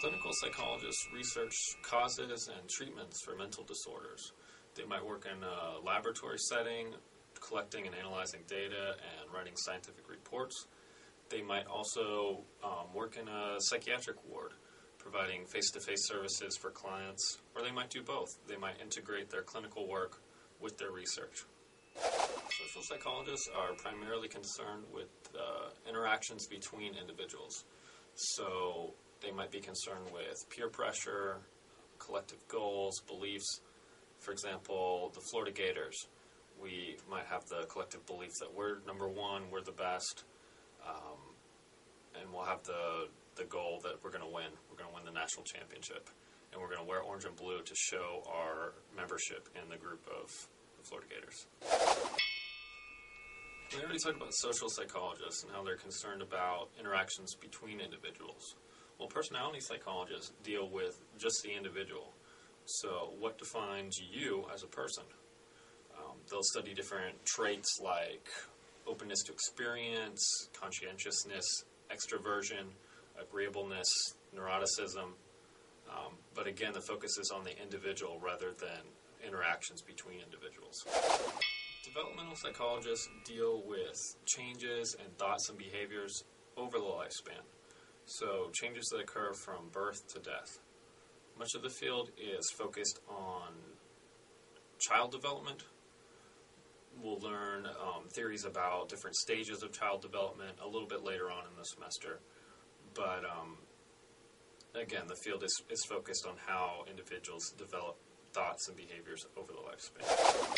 Clinical psychologists research causes and treatments for mental disorders. They might work in a laboratory setting, collecting and analyzing data and writing scientific reports. They might also um, work in a psychiatric ward, providing face to face services for clients, or they might do both. They might integrate their clinical work with their research. Social psychologists are primarily concerned with uh, interactions between individuals. So they might be concerned with peer pressure, collective goals, beliefs. For example, the Florida Gators. We might have the collective belief that we're number one, we're the best, um, and we'll have the the goal that we're going to win. We're going to win the national championship, and we're going to wear orange and blue to show our membership in the group of the Florida Gators. We already talked about social psychologists and how they're concerned about interactions between individuals. Well, personality psychologists deal with just the individual. So, what defines you as a person? Um, they'll study different traits like openness to experience, conscientiousness, extroversion, agreeableness, neuroticism. Um, but again, the focus is on the individual rather than interactions between individuals. Developmental psychologists deal with changes and thoughts and behaviors over the lifespan. So, changes that occur from birth to death. Much of the field is focused on child development. We'll learn um, theories about different stages of child development a little bit later on in the semester. But um, again, the field is, is focused on how individuals develop thoughts and behaviors over the lifespan.